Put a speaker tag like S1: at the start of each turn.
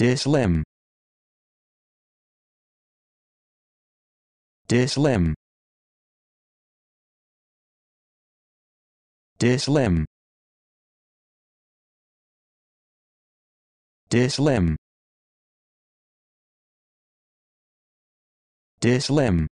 S1: Dislim. Dislim. Dislim. Dislim. Dislim.